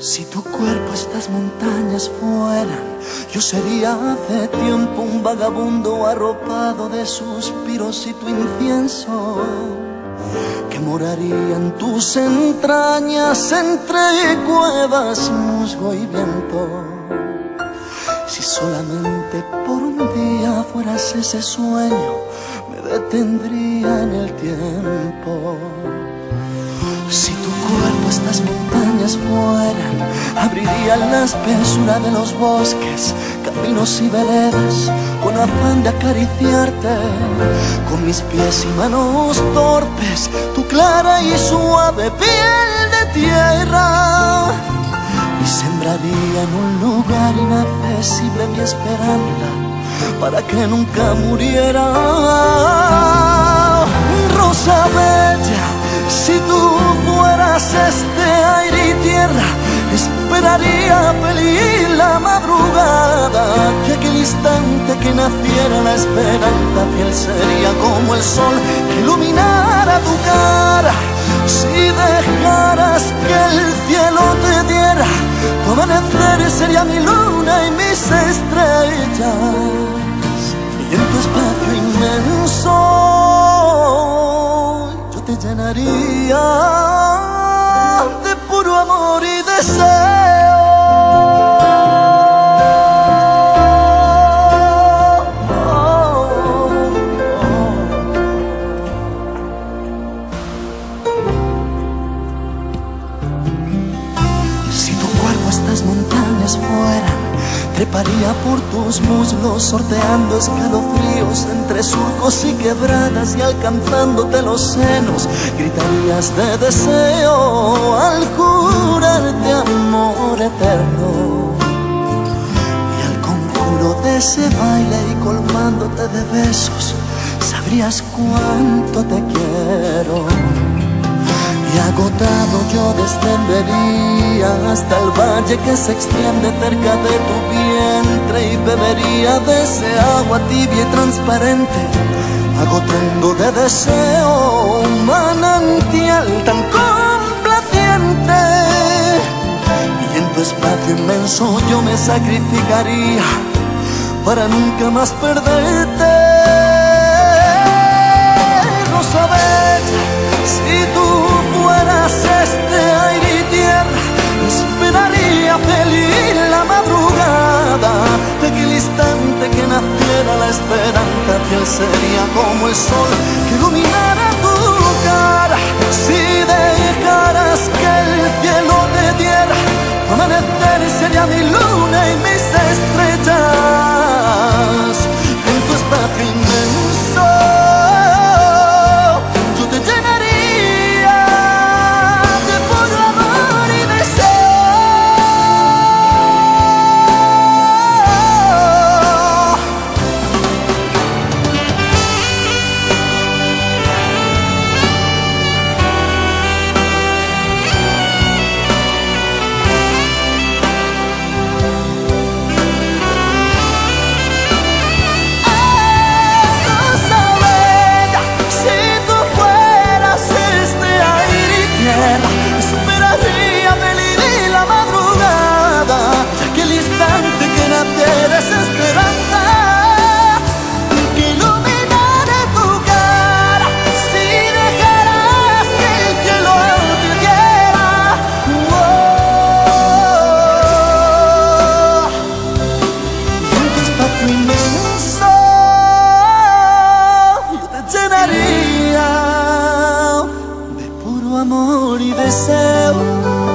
Si tu cuerpo estas montañas fueran, yo sería hace tiempo un vagabundo arropado de suspiros y tu incienso, que moraría en tus entrañas entre cuevas, musgo y viento. Si solamente por un día fueras ese sueño, me detendría en el tiempo. Si tu cuerpo estas montañas fueran, abriría la espesura de los bosques, caminos y veredas, con afán de acariciarte, con mis pies y manos torpes, tu clara y suave piel de tierra. Y sembraría en un lugar inaccesible mi esperanza, para que nunca muriera. Rosa bella, si tú fueras este esperaría feliz la madrugada. Y aquel instante que naciera la esperanza fiel sería como el sol que iluminara tu cara. Si dejaras que el cielo te diera, tu amanecer sería mi luna y mis estrellas. Y en tu espacio inmenso te llenaría Si tu cuerpo estas montañas fueran, treparía por tus muslos, sorteando escalofríos entre surcos y quebradas y alcanzándote los senos, gritarías de deseo al jurarte amor eterno. Y al conjuro de ese baile y colmándote de besos, sabrías cuánto te quiero. Y agotado yo descendería hasta el valle que se extiende cerca de tu vientre y bebería de ese agua tibia y transparente, agotando de deseo un manantial tan complaciente. Y en tu espacio inmenso yo me sacrificaría para nunca más perderte. Sería como el sol que iluminara desceu